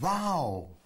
哇哦